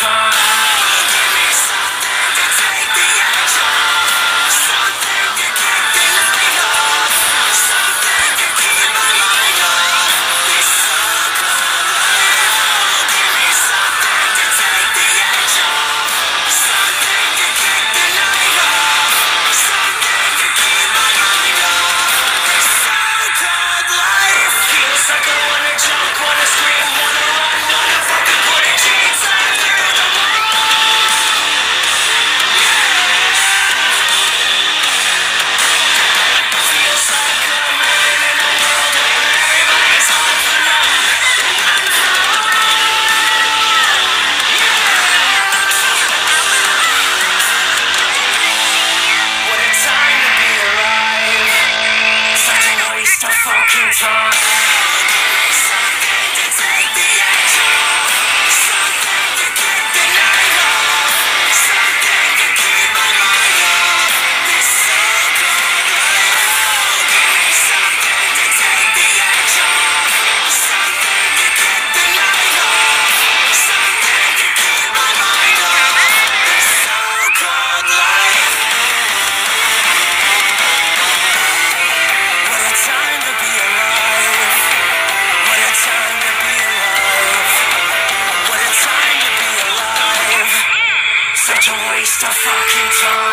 time. Time. A waste of fucking time.